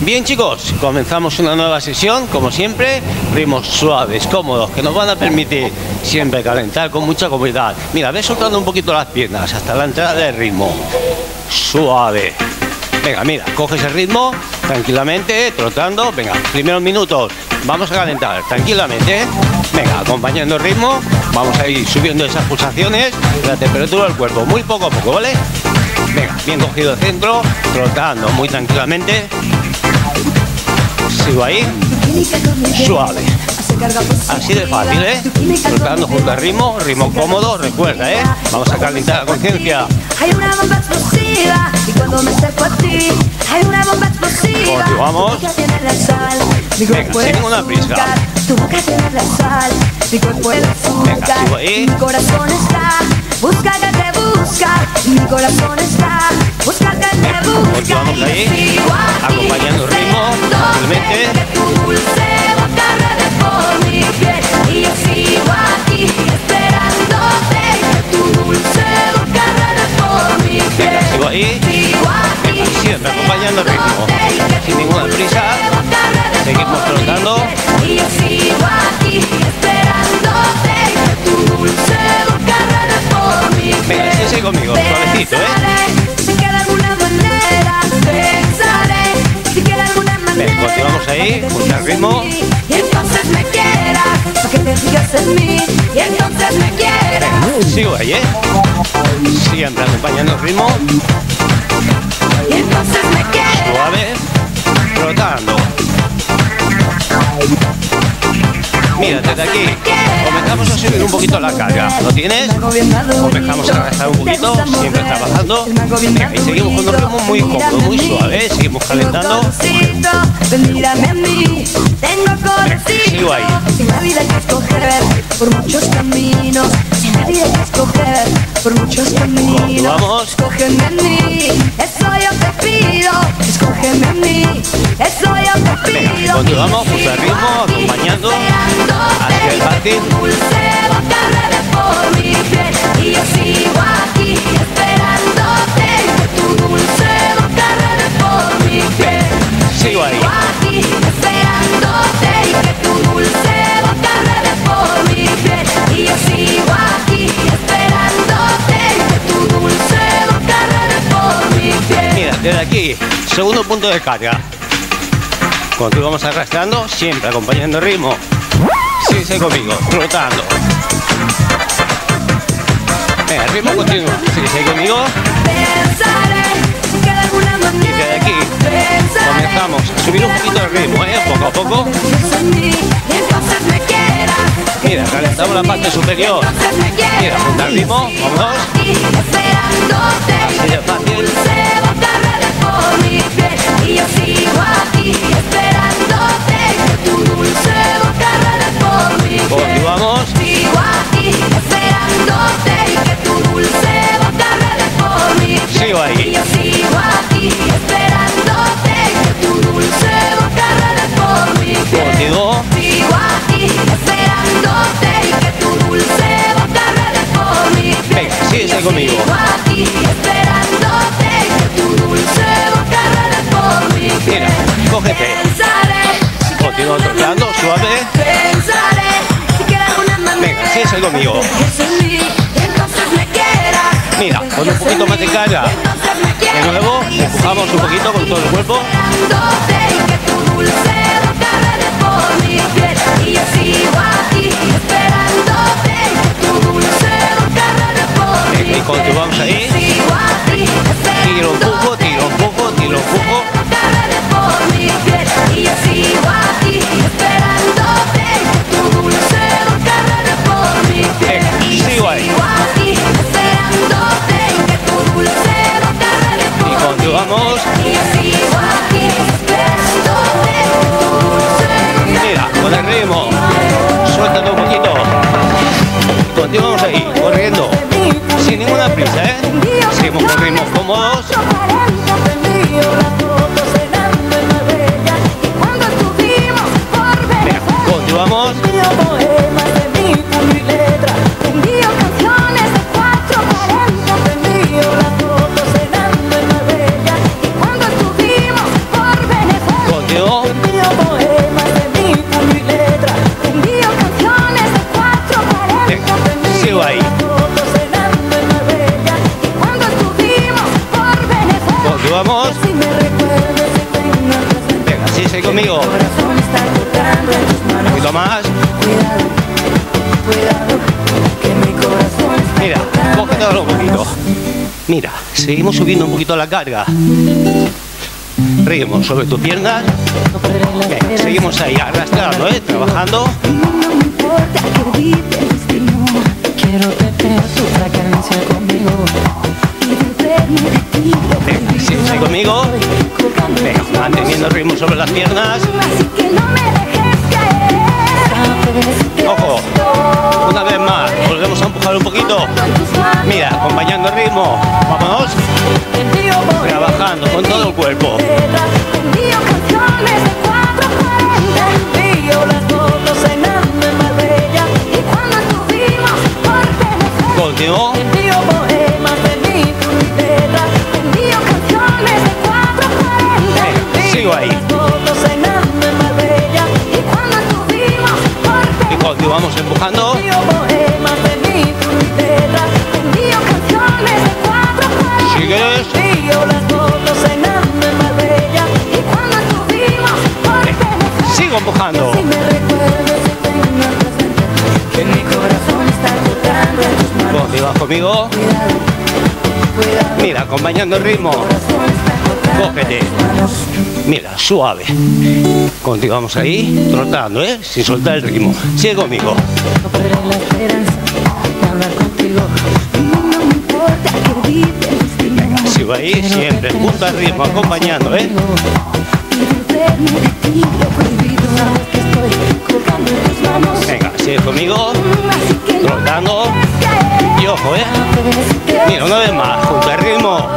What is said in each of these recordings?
Bien chicos, comenzamos una nueva sesión, como siempre, ritmos suaves, cómodos, que nos van a permitir siempre calentar con mucha comodidad. Mira, ve soltando un poquito las piernas hasta la entrada del ritmo. Suave. Venga, mira, coges el ritmo tranquilamente, trotando. Venga, primeros minutos, vamos a calentar tranquilamente. Venga, acompañando el ritmo, vamos a ir subiendo esas pulsaciones, la temperatura del cuerpo, muy poco a poco, ¿vale? Venga, bien cogido el centro, trotando muy tranquilamente. Sigo ahí, suave. Así de fácil, ¿eh? Trotando junto al ritmo, ritmo cómodo, recuerda, ¿eh? Vamos a calentar la conciencia. Hay una bomba explosiva y cuando me acerco a ti hay una bomba explosiva. Continuamos. Venga, sin ninguna prisa. azúcar. Tu boca tiene la sal, mi cuerpo es azúcar. Mi corazón está, busca que te busca. Mi corazón está, busca que te busca. Continuamos ahí, sigo aquí, acompañando el ritmo, simplemente. que tu dulce boca ruede por mi piel. Y yo sigo aquí, esperándote, que tu dulce boca ruede por mi piel. Sigo ahí. Venga, siempre acompañando el ritmo. Sin ninguna prisa. Acompañando el ritmo, Y entonces me suave, trotando. Mira, desde aquí comenzamos a subir un poquito la carga. ¿Lo tienes? Comenzamos a arrastrar un poquito, siempre trabajando. Y seguimos con un ritmo muy cómodo, muy suave. Seguimos calentando. Sigo ahí. Por muchos caminos. Hay que escoger por muchos caminos. Vamos. Escógeme a mí, eso yo te pido. Escógeme a mí, eso yo te Venga, pido. continuamos junto al ritmo, acompañando. Dulce boca ruede por mi piel y yo sigo aquí esperándote tu dulce boca por mi piel. Sigo ahí. Segundo punto de carga. Continuamos arrastrando, siempre acompañando el ritmo. Sí, sí, conmigo, trotando. Venga, el ritmo continúa. Sí, sí, conmigo. Y desde aquí comenzamos a subir un poquito el ritmo, ¿eh? Poco a poco. Mira, calentamos la parte superior. Mira, junto al ritmo, esperándote Así de fácil. Conmigo. Sigo aquí esperándote Mira, cógete. Continúa manera, suave. Venga, síguese conmigo. de que pienses en mí, y entonces me quieras. Mira, con un poquito más de me De nuevo, empujamos un poquito con todo el cuerpo. Y continuamos ahí. Tiro, tiro, empujo, tiro, el ritmo. Suéltate un poquito. Continuamos. Ahí, corriendo. Sin ninguna prisa, ¿eh? Seguimos con ritmos cómodos. Mira, seguimos subiendo un poquito la carga. Ritmo sobre tus piernas. Esperanza. seguimos ahí arrastrando, ¿eh? Trabajando. Venga, conmigo. Manteniendo el ritmo sobre las piernas. Ojo, una vez más. Un poquito. Mira, acompañando el ritmo. Vámonos. Trabajando con todo el cuerpo. de letras, te envío canciones de 440 Te envío las fotos en Alma Marbella Y cuando estuvimos por teléfono Continuó. Te envío poemas de mi letras, te envío canciones de 440 Eh, sigo ahí. Y continuamos empujando. Tus manos Continúa conmigo. Mira, acompañando el ritmo. Cógete. Mira, suave. Continuamos ahí, trotando, ¿eh? Sin soltar el ritmo. Sigue conmigo. No Sabes que estoy colgando en tus manos Venga, sigue conmigo. Trotando. Y ojo, ¿eh? Mira, una vez más, junto al ritmo.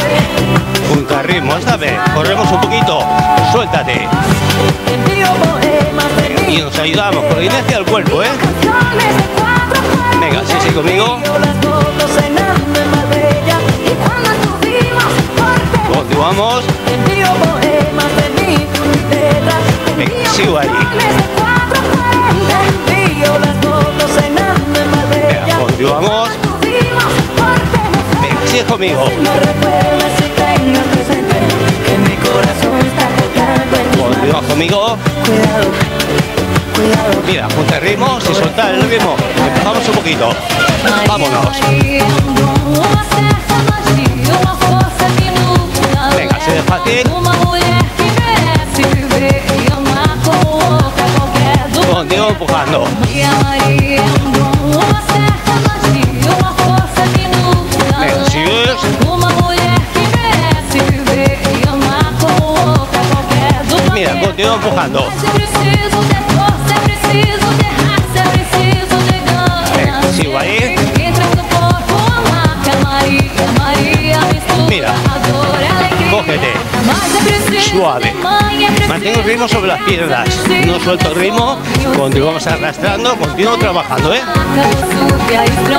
Junto al ritmo, esta vez. Corremos un poquito. Suéltate. Y nos ayudamos con la inercia del cuerpo, ¿eh? canciones de 440 Venga, sí, conmigo. Continuamos. Sigo ahí. canciones de 440, te envío las fotos en Alma Marbella. Venga, continuamos. Venga, sigue conmigo. Continúa conmigo. Mira, junto al ritmo, sin soltar el ritmo. Empujamos un poquito. Vámonos. Despacito. Uma mulher que merece viver e amar como outra qualquer do Continúa empujando. Maria Maria é um dom, uma certa magia, uma força que nunca sigues. Uma mulher que merece viver e amar como outra qualquer do Mira, continúa empujando. Suave. Mantengo el ritmo sobre las piernas. No suelto el ritmo. Continuamos arrastrando. Continúo trabajando, ¿eh?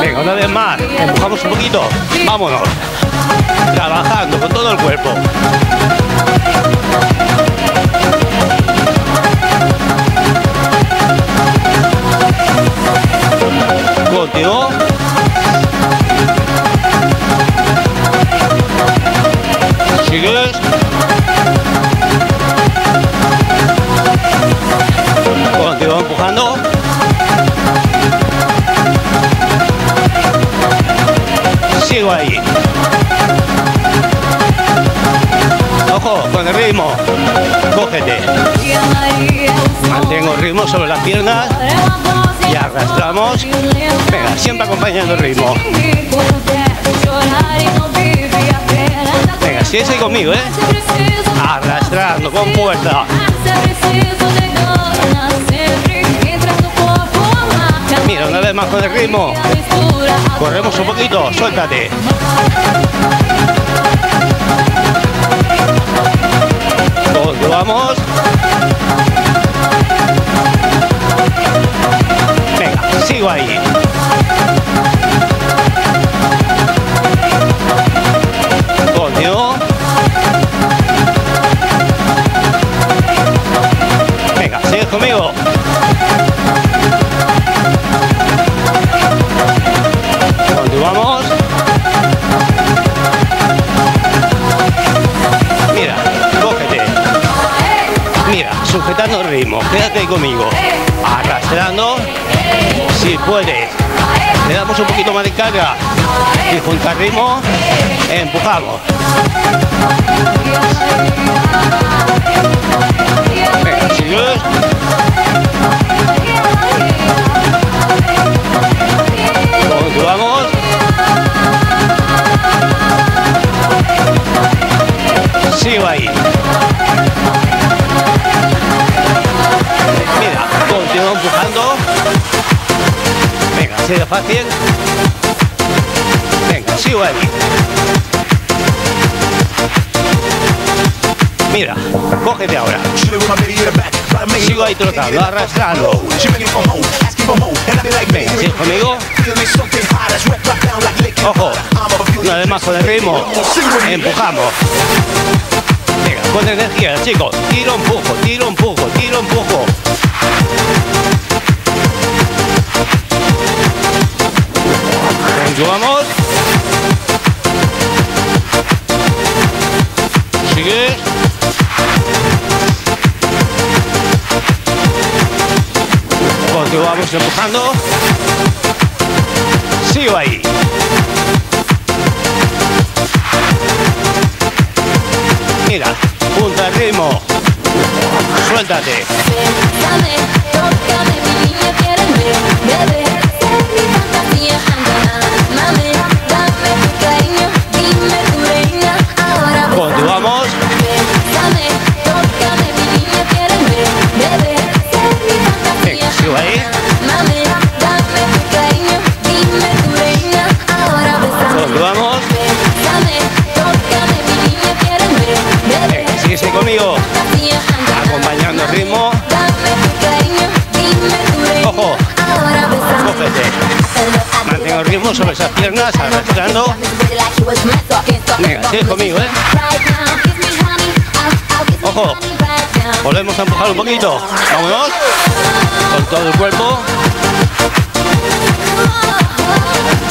Venga, una vez más. Empujamos un poquito. Vámonos. Trabajando con todo el cuerpo. Continúo. Sigues. Ritmo sobre las piernas. Y arrastramos. Venga, siempre acompañando el ritmo. Venga, sigue conmigo, ¿eh? Arrastrando con fuerza. Mira, una vez más con el ritmo. Corremos un poquito, suéltate. Continuamos sigo ahí. Coño. Venga, sigue conmigo. Continuamos. Mira, cógete. Mira, sujetando el ritmo. Quédate conmigo. Arrastrando. Si puedes. Le damos un poquito más de carga. Y junto al empujamos. Venga. Continuamos. Sigo ahí. Así de fácil. Venga, sigo ahí. Mira, cógete ahora. Sigo ahí trotando, arrastrando. Sigue conmigo. Ojo, una vez más con el ritmo. Empujamos. Venga, con energía, chicos. Tiro, empujo, tiro, empujo, tiro, empujo. Continuamos. Sigue. Continuamos empujando. Sigo ahí. Mira, punta el ritmo. Suéltate. Sobre esas piernas, arrastrando. Venga, sigue conmigo, ¿eh? Ojo. Volvemos a empujar un poquito. Vámonos. Con todo el cuerpo.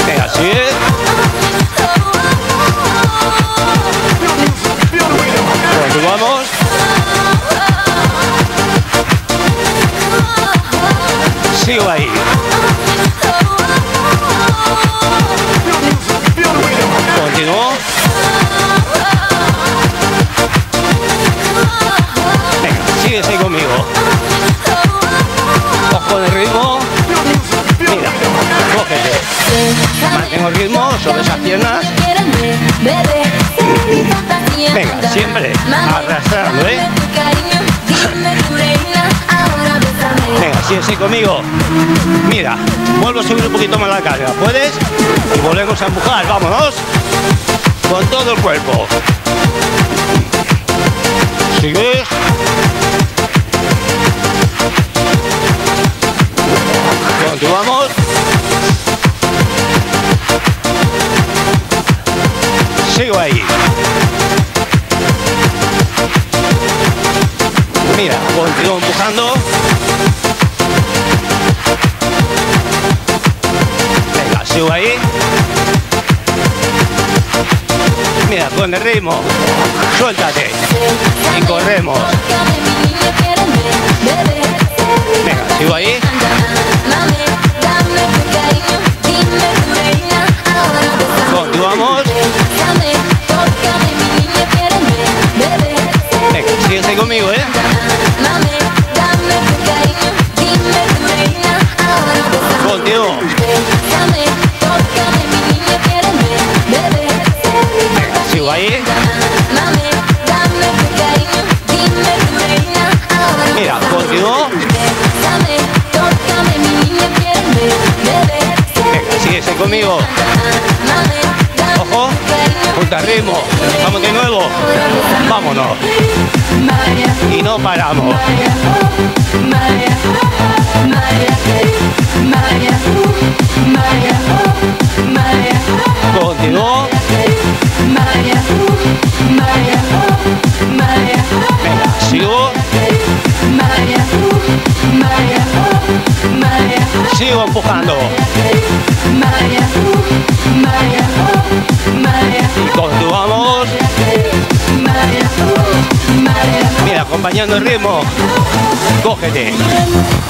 Venga, sigue. Continuamos. Sigo ahí. Venga, síguese conmigo. Ojo de ritmo. Mira, cógete. Mantengo el ritmo sobre esas piernas. Venga, siempre arrastrando, ¿eh? Venga, síguese conmigo. Mira, vuelvo a subir un poquito más la carga. ¿Puedes? Y volvemos a empujar. Vámonos. Con todo el cuerpo. Sigues. Continuamos. Sigo ahí. Mira, continúo empujando. Venga, sigo ahí. Con el ritmo. Suéltate. Y corremos. Venga, sigo ahí.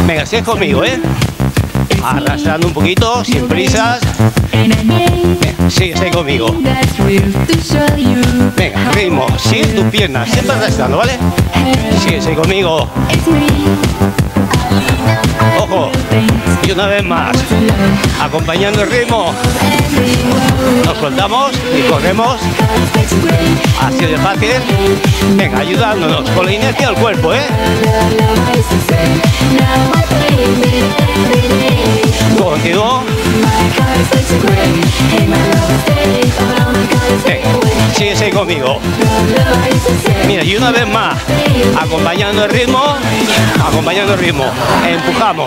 Venga, sigues conmigo, ¿eh? Arrastrando un poquito, sin prisas. Venga, sigues ahí conmigo. Venga, ritmo, sigue tus piernas, siempre arrastrando, ¿vale? Sigues ahí conmigo. Ojo, y una vez más, acompañando el ritmo. Nos soltamos y corremos. Así de fácil. Venga, ayudándonos con la inercia del cuerpo, ¿eh? Continúo. Venga, sigues ahí conmigo. Mira, y una vez más, acompañando el ritmo, acompañando el ritmo, empujamos.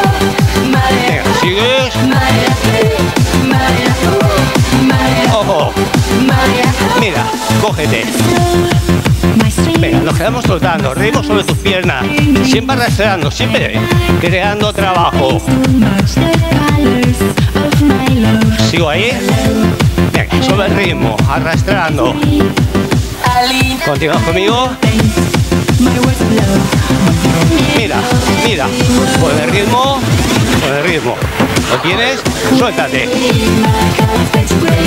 mira, cógete. Venga, nos quedamos soltando, ritmo sobre tus piernas, siempre arrastrando, siempre creando trabajo. Sigo ahí. Venga, sobre el ritmo, arrastrando. Continúas conmigo. Mira, mira, con el ritmo, con el ritmo. ¿Lo tienes? Suéltate.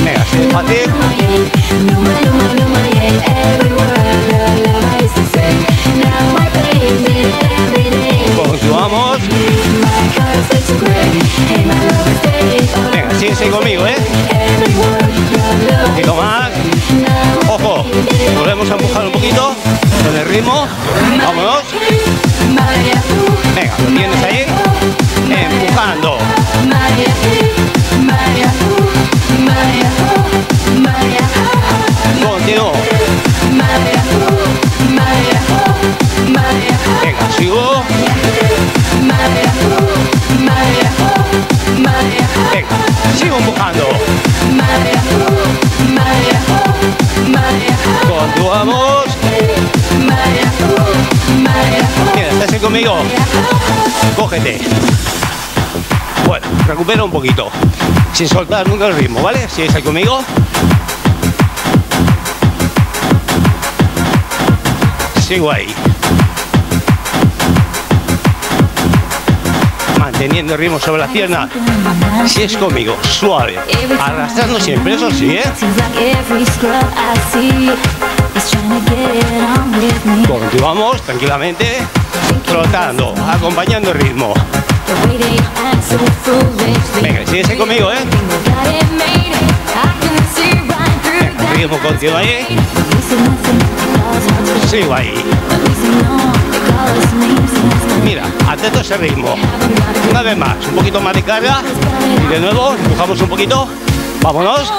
Venga, de fácil. Continuamos. Venga, síguese conmigo, ¿eh? Un poquito más. Ojo, volvemos a empujar un poquito con el ritmo. Vámonos. Venga, lo tienes ahí. Empujando. Continúo. Venga, sigo. Venga, sigo empujando. Continuamos. Mira, estás ahí conmigo. Cógete. Recupera un poquito. Sin soltar nunca el ritmo, ¿vale? Sigues ahí conmigo. Sigo ahí. Manteniendo el ritmo sobre las piernas. Si es conmigo, suave. Arrastrando siempre, eso sí, ¿eh? Continuamos tranquilamente, trotando, acompañando el ritmo. Venga, síguese conmigo, ¿eh? Venga, ritmo continúa ahí. Sigo ahí. Mira, atento ese ritmo. Una vez más, un poquito más de carga. Y de nuevo, empujamos un poquito. Vámonos.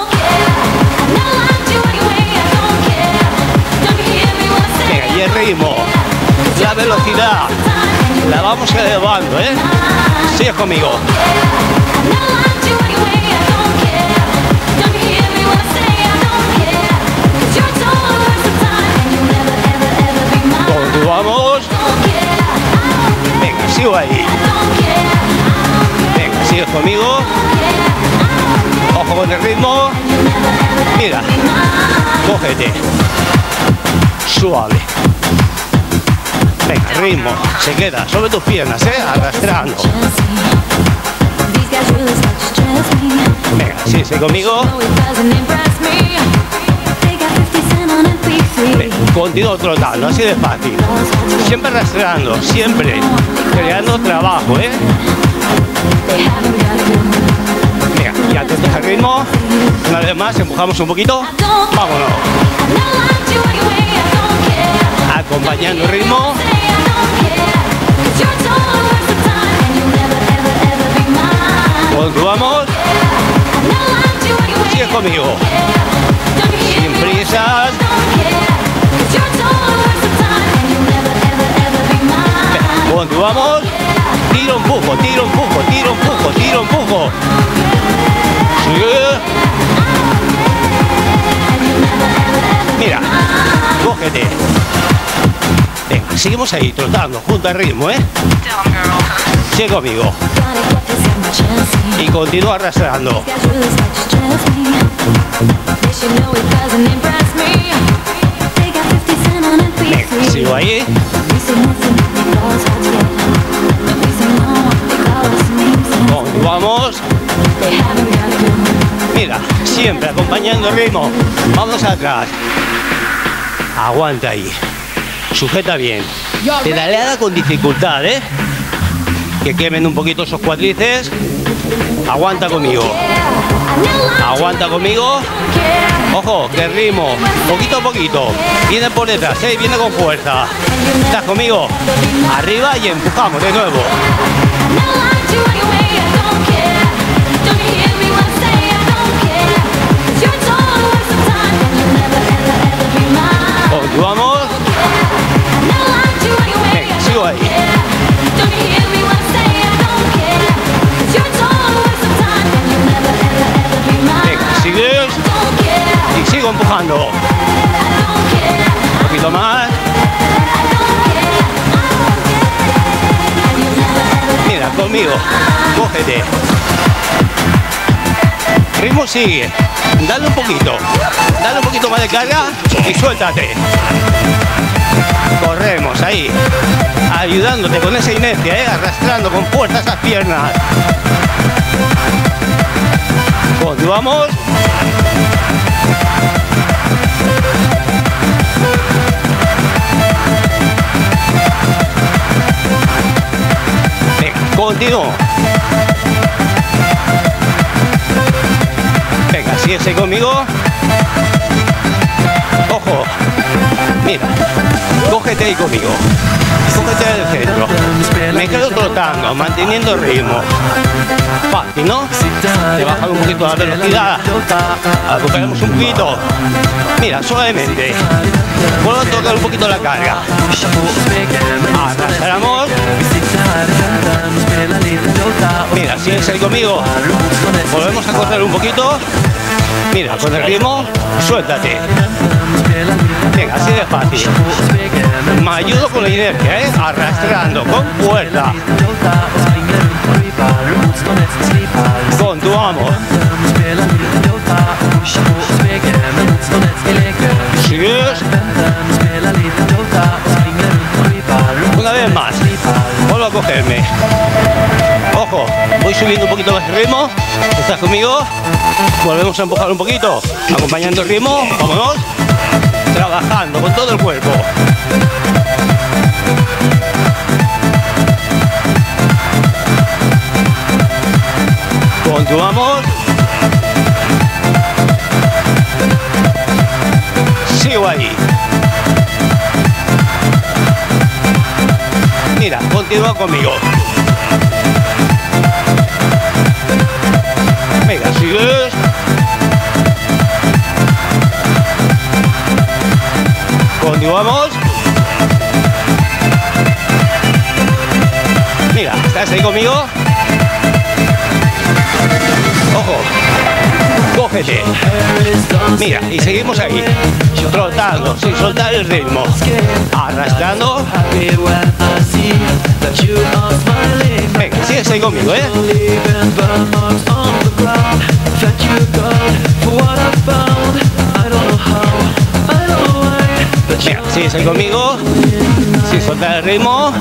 Venga, y el ritmo. La velocidad. La vamos elevando, ¿eh? Sigue conmigo. Continuamos. Venga, sigo ahí. Venga, sigue conmigo. Ojo con el ritmo. Mira, cógete. Suave. Venga, ritmo. Se queda sobre tus piernas, ¿eh? Arrastrando. Venga, sí, sí, conmigo. Continúo trotando, así de fácil. Siempre arrastrando, siempre creando trabajo, ¿eh? Venga, y atentos al ritmo. Una vez más, empujamos un poquito. Vámonos. Acompañando el ritmo. Continuamos. Sigue conmigo. Sin prisas. Continuamos. Tiro, empujo, tiro, empujo, tiro, empujo, tiro, conmigo. Sigue. Mira, cógete. Venga, seguimos ahí, trotando, junto al ritmo, ¿eh? Sigue conmigo. Y continúa arrastrando. Sigo ahí. Continuamos. Mira, siempre acompañando el ritmo. Vamos atrás. Aguanta ahí. Sujeta bien. Pedaleada con dificultad, ¿eh? Que quemen un poquito esos cuadrices. Aguanta conmigo. Aguanta conmigo. Ojo, que ritmo, poquito a poquito. Viene por detrás, ¿eh? viene con fuerza. ¿Estás conmigo? Arriba y empujamos de nuevo. Continuamos. Sigo ahí. Sigo empujando. Un poquito más. Mira, conmigo. Cógete. Ritmo sigue. Dale un poquito. Dale un poquito más de carga y suéltate. Corremos ahí. Ayudándote con esa inercia, ¿eh? arrastrando con fuerza esas piernas. Continuamos. Continúo. Venga, síguese conmigo. Ojo. Mira. Cógete ahí conmigo. Cógete del centro. Me quedo trotando, manteniendo el ritmo. Fácil, ¿no? Te bajan un poquito la velocidad. Recuperamos un poquito. Mira, suavemente. Vuelvo a tocar un poquito la carga. Arrastramos. Mira, sigues ahí conmigo. Volvemos a correr un poquito. Mira, con el ritmo, suéltate. Venga, así de fácil. Me ayudo con la inercia, ¿eh? Arrastrando, con fuerza. Continuamos. Sigues. Una vez más. Cogerme. Ojo, voy subiendo un poquito más el ritmo. ¿Estás conmigo? Volvemos a empujar un poquito. Acompañando el ritmo. Vámonos. Trabajando con todo el cuerpo. Continuamos. Sigo ahí. Mira, continúa conmigo. Venga, sigues. Continuamos. Mira, ¿estás ahí conmigo? Ojo. Cógete. Mira, y seguimos ahí. Trotando, sin soltar el ritmo. Arrastrando. Venga, sigues ahí conmigo, ¿eh? Mira, sigues ahí conmigo. Sin soltar el ritmo.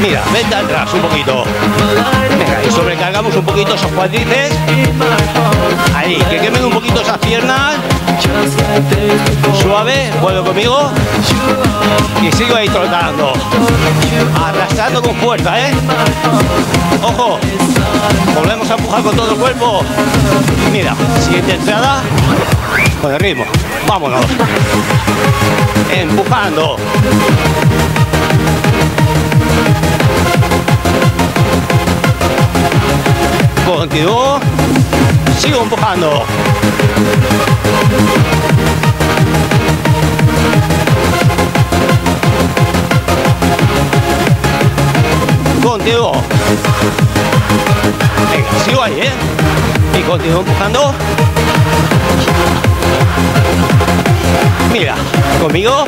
Mira, vente atrás un poquito. Venga, y sobrecargamos un poquito esos cuadrices. Ahí, que quemen un poquito esas piernas. Suave, vuelvo conmigo. Y sigo ahí trotando. Arrastrando con fuerza, ¿eh? Ojo. Volvemos a empujar con todo el cuerpo. Mira, siguiente entrada. Con el ritmo. Vámonos. Empujando. Continúo. Sigo empujando. Continúo. Venga, sigo ahí, ¿eh? Y continúo empujando. Mira, conmigo,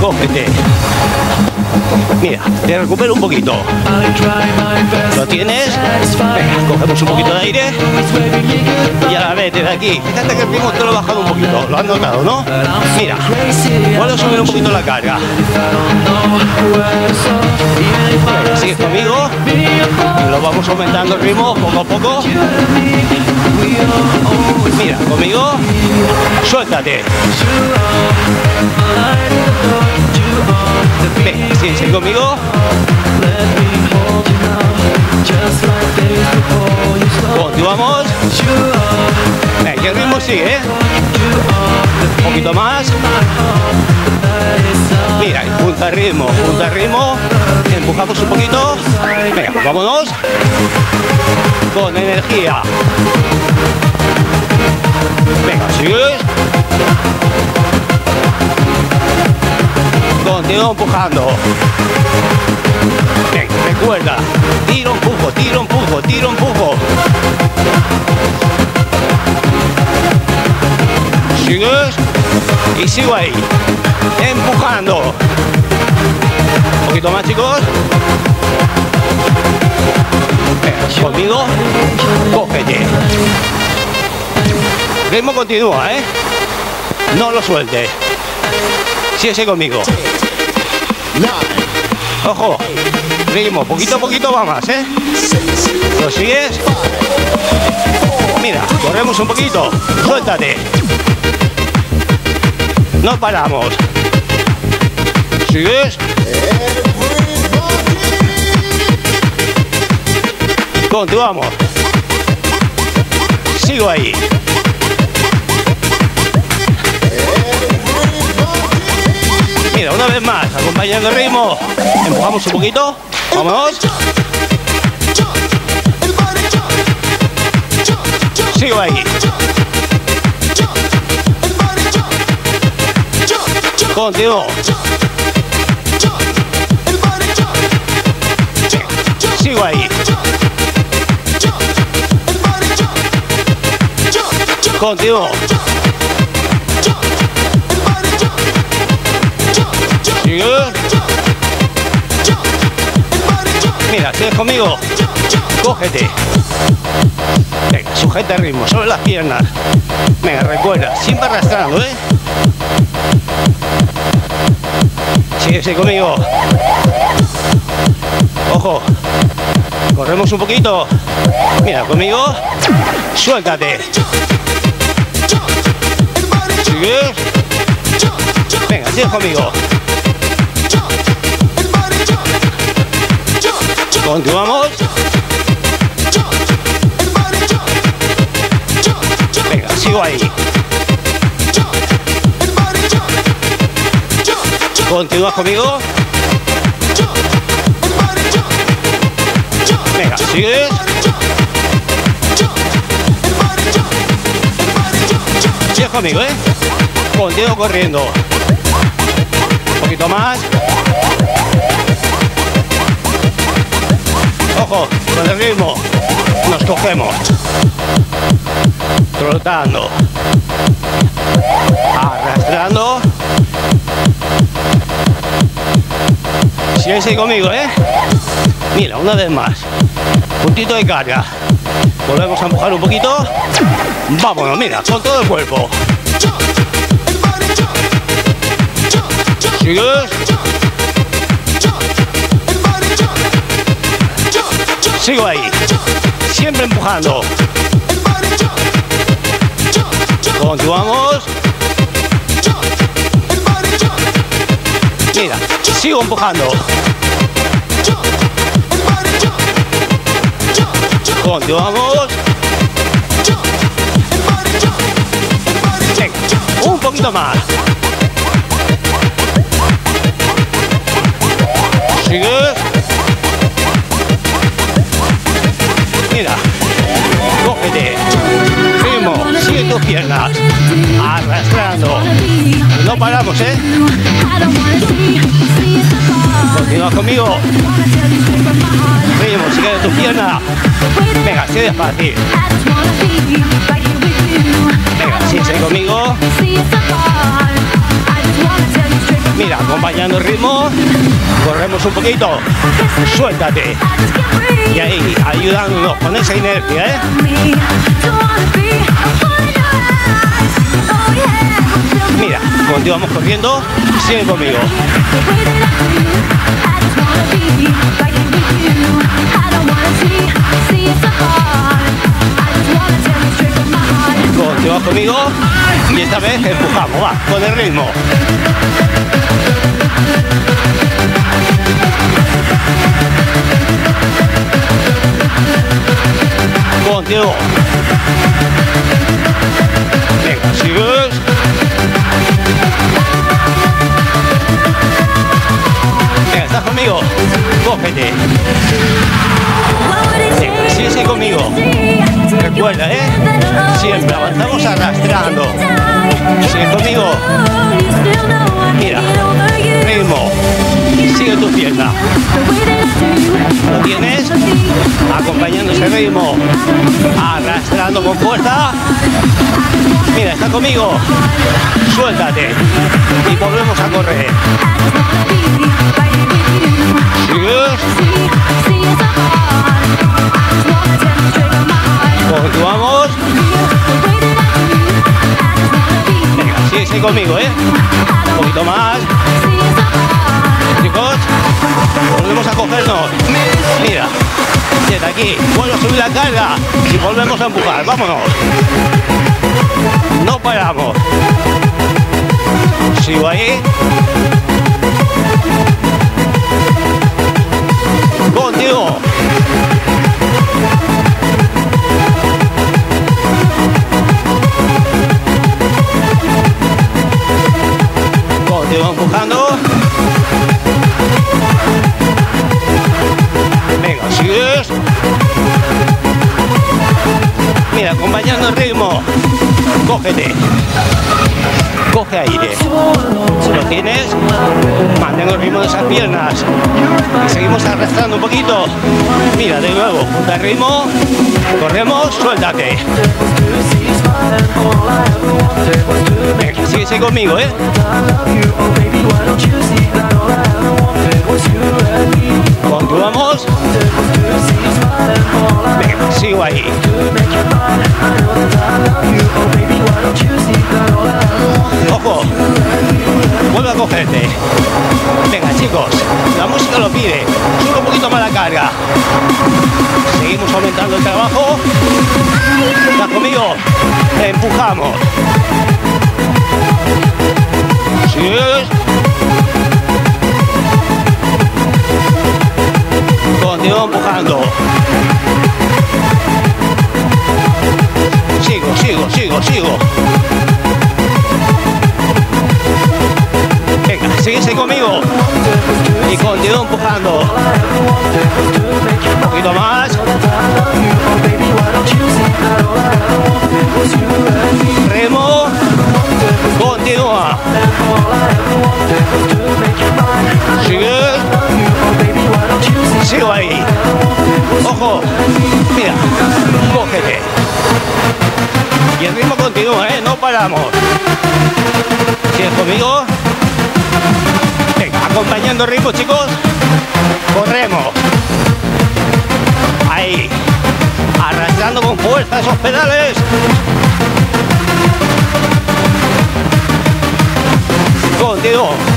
cógete. Mira, te recupero un poquito. ¿Lo tienes? Venga, cogemos un poquito de aire. Y ahora vete de aquí. Fíjate que el ritmo te lo he bajado un poquito. Lo has notado, ¿no? Mira, vuelvo a subir un poquito la carga. Venga, Sigues conmigo. Lo vamos aumentando el ritmo poco a poco. Mira, conmigo. Suéltate. Venga, síguese conmigo. Continuamos. El ritmo sigue, ¿eh? Un poquito más. Mira, punta ritmo, punta ritmo. Empujamos un poquito. Venga, vámonos. Con energía. Venga, sigues. Continúa empujando. Venga, recuerda. Tiro, empujo, tiro, empujo, tiro, empujo. Sigues. Y sigo ahí. Empujando. Un poquito más, chicos. Venga, conmigo. Cógete. Ritmo continúa, ¿eh? No lo suelte. Síguese conmigo. Ojo. Ritmo, poquito a poquito va más, ¿eh? ¿Lo sigues? Mira, corremos un poquito. Suéltate. No paramos. ¿Sigues? Continuamos. Sigo ahí. Una vez más, acompañando el ritmo. Empujamos un poquito. Vámonos. Sigo ahí. Continúo. Sigo ahí. Continúo. Sigue. Mira, ¿sigues conmigo? Cógete. Venga, sujeta el ritmo sobre las piernas. Venga, recuerda, siempre arrastrando, ¿eh? Síguese conmigo. Ojo. Corremos un poquito. Mira, conmigo. Suéltate. Sigues. Venga, sigues conmigo. Continuamos. Venga, sigo ahí. Continúas conmigo. Venga, sigues. Sigues conmigo, ¿eh? Continúo corriendo. Un poquito más. Ojo, con el ritmo. Nos cogemos. Trotando. Arrastrando. Síguese conmigo, ¿eh? Mira, una vez más. Puntito de carga. Volvemos a empujar un poquito. Vámonos, mira, con todo el cuerpo. ¿Sigues? Sigo ahí. Siempre empujando. Continuamos. Mira, sigo empujando. Continuamos. Un poquito más. Piernas. Arrastrando. No paramos, ¿eh? Continúa conmigo. Ritmo, sigue de tu pierna. Venga, sigue fácil. Venga, sigue conmigo. Mira, acompañando el ritmo. Corremos un poquito. Suéltate. Y ahí, ayudándonos con esa inercia, ¿eh? Mira, continuamos corriendo. Sigue conmigo. Continúa conmigo. Y esta vez empujamos, va, con el ritmo. Continúo. Venga, sigues. Conmigo? Cógete. Sigue conmigo. Recuerda, ¿eh? Siempre avanzamos arrastrando. Sigue conmigo. Mira, ritmo. Sigue tu pierna. Lo tienes. Acompañando ese ritmo. Arrastrando con fuerza. Mira, está conmigo. Suéltate. Y volvemos a correr. Continuamos. Venga, sigue, sigue conmigo, ¿eh? Un poquito más. Chicos, volvemos a cogernos. Mira, desde aquí, vuelvo a subir la carga y volvemos a empujar. Vámonos. No paramos. Sigo ahí. Contigo. Continúo empujando. Venga, sigues. Mira, acompañando el ritmo. Cógete. Mantén el ritmo de esas piernas. Y seguimos arrastrando un poquito. Mira, de nuevo, junta el ritmo. Corremos, suéltate. Venga, sigue, sigue conmigo, ¿eh? Continuamos. Venga, sigo ahí. Ojo, vuelve a cogerte. Venga, chicos, la música lo pide. Sube un poquito más la carga. Seguimos aumentando el trabajo. ¿Estás conmigo? Empujamos. ¿Sigues? Continúo empujando. Sigo, sigo, sigo, sigo. Venga, síguese conmigo. Y continúo empujando. Un poquito más. Remo. Continúa. Sigue. Sigo ahí. Ojo. Mira. Cógete. Y el ritmo continúa, ¿eh? No paramos. ¿Sigues conmigo? Acompañando el ritmo, chicos. Corremos. Ahí. Arrastrando con fuerza esos pedales. Continúo.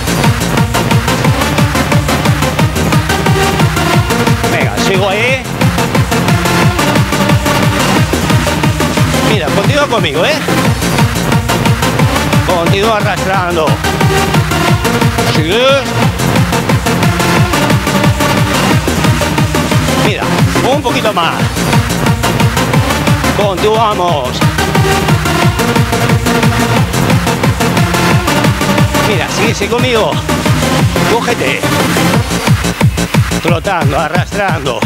Sigo ahí. Mira, continúa conmigo, ¿eh? Continúa arrastrando. Sigue. Mira, un poquito más. Continuamos. Mira, sigue, sigue conmigo. Cógete. Trotando, arrastrando.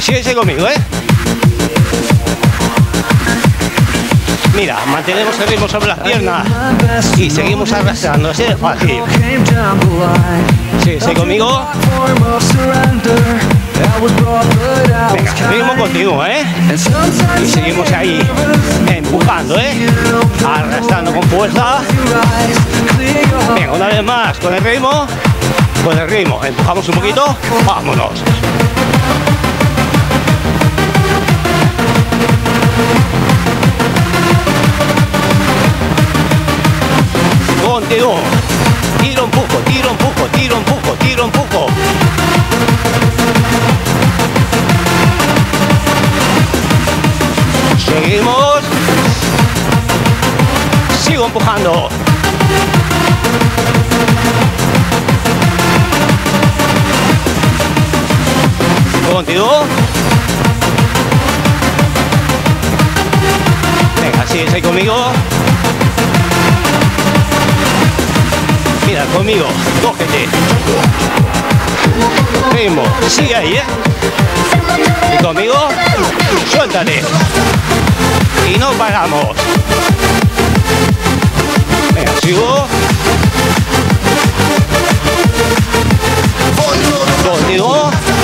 Sigue conmigo, ¿eh? Mira, mantenemos el ritmo sobre las piernas y seguimos arrastrando. Así de fácil. Sí, sí, conmigo. Venga, ritmo continúa, ¿eh? Y seguimos ahí, empujando, ¿eh? Arrastrando con fuerza. Venga, una vez más, con el ritmo. Con el. Empujamos un poquito. Vámonos. Continúo. Tiro, empujo, tiro, empujo, tiro, empujo, tiro, empujo. Seguimos. Sigo empujando. 22. Venga, sigues ahí conmigo. Mira, conmigo, cógete. Ritmo, sigue ahí, ¿eh? Y conmigo, suéltate. Y no paramos. Venga, sigo. 22.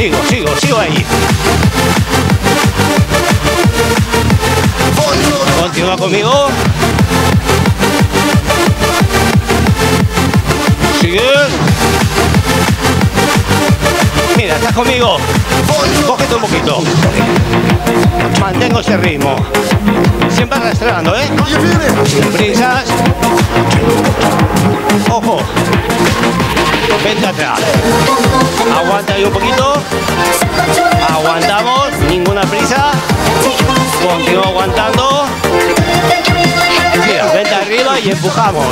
Sigo, sigo, sigo ahí. Continúa conmigo. Sigue. Mira, estás conmigo. Cógete un poquito. Mantengo ese ritmo. Siempre arrastrando, ¿eh? Sin prisas. Ojo. Vente atrás. Aguanta ahí un poquito. Aguantamos. Ninguna prisa. Continúa aguantando. Mira, vente arriba y empujamos.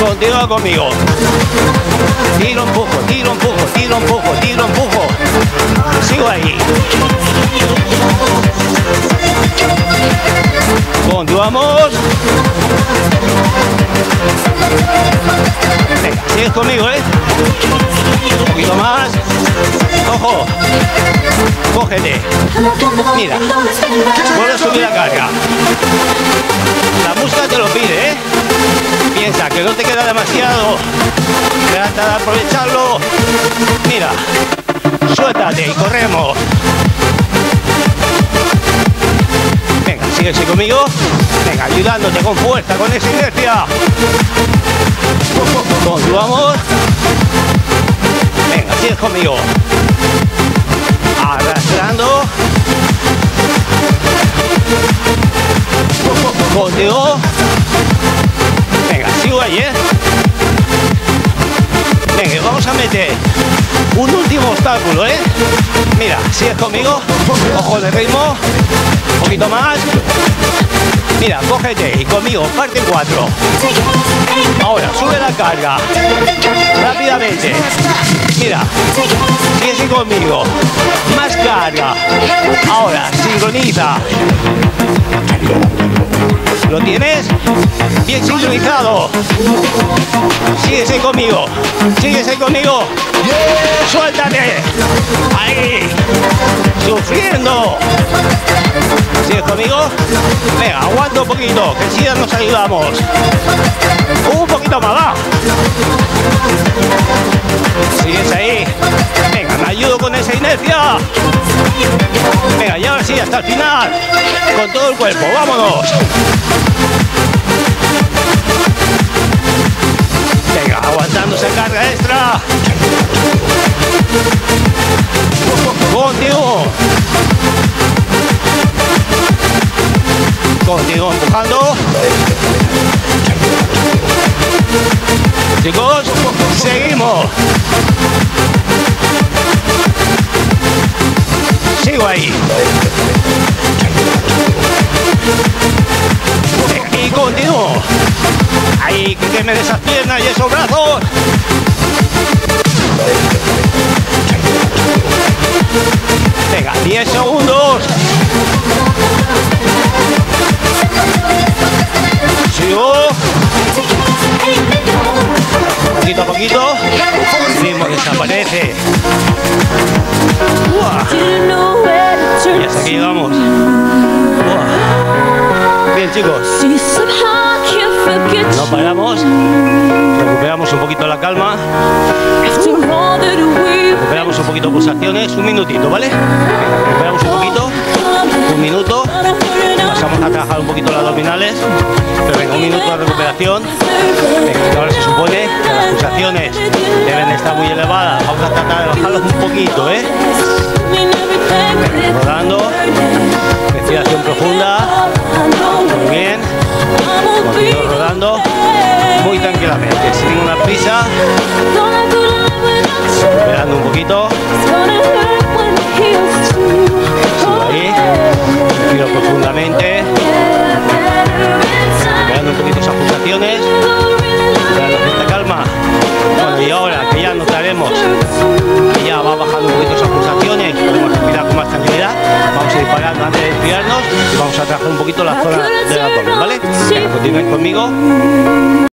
Continúa conmigo. Tiro, empujo, tiro, empujo, tiro, empujo, tiro, empujo. Sigo ahí. Continuamos. Venga, sigues conmigo, ¿eh? Un poquito más. Ojo. Cógete. Mira. Vuelve a subir la carga. La música te lo pide, ¿eh? Piensa que no te queda demasiado. Trata de aprovecharlo. Mira. Suéltate y corremos. Así conmigo. Venga, ayudándote con fuerza, con esa inercia. Continuamos. Venga, sigues conmigo. Arrastrando. Contigo. Venga, sigo ahí, ¿eh? Venga, vamos a meter un último obstáculo, ¿eh? Mira, sigues conmigo. Ojo de ritmo. Más. Mira, cógete y conmigo, parte en cuatro. Ahora, sube la carga. Rápidamente. Mira, sigue conmigo. Más carga. Ahora, sincroniza. ¿Lo tienes? Bien sincronizado. Síguese conmigo. Síguese conmigo. Suéltate. Ahí. Sufriendo. ¿Sigues conmigo? Venga, aguanta un poquito, que si ya nos ayudamos. Un poquito más, va. Sigues ahí. Venga, me ayudo con esa inercia. Venga, y ahora sí, hasta el final. Con todo el cuerpo, vámonos. Venga, aguantando carga extra. Continúo. Continúo empujando. Chicos, seguimos. Sigo ahí. Y continúo. Ahí que queme esas piernas y esos brazos. Venga, 10 segundos. Sigo. Poquito a poquito. El ritmo desaparece. Y hasta aquí llegamos can't forget no paramos. Recuperamos un poquito la calma. Recuperamos un poquito pulsaciones. Un minutito, ¿vale? Recuperamos un poquito. Un minuto. Pasamos a trabajar un poquito las abdominales. Pero venga, un minuto de recuperación. Venga, ahora se supone que las pulsaciones deben de estar muy elevadas. Vamos a tratar de bajarlas un poquito, ¿eh? Rodando. Respiración profunda. Muy bien. Rodando. Muy tranquilamente, sin ninguna prisa. Esperando un poquito. Ahí. Respiro profundamente. Un poquito esas pulsaciones. Cierta calma. Bueno, y ahora que ya notaremos que ya va bajando un poquito esas pulsaciones, podemos respirar con más tranquilidad. Vamos a parando antes de enfriarnos y vamos a trabajar un poquito la zona del abdomen, ¿vale? Continúen conmigo.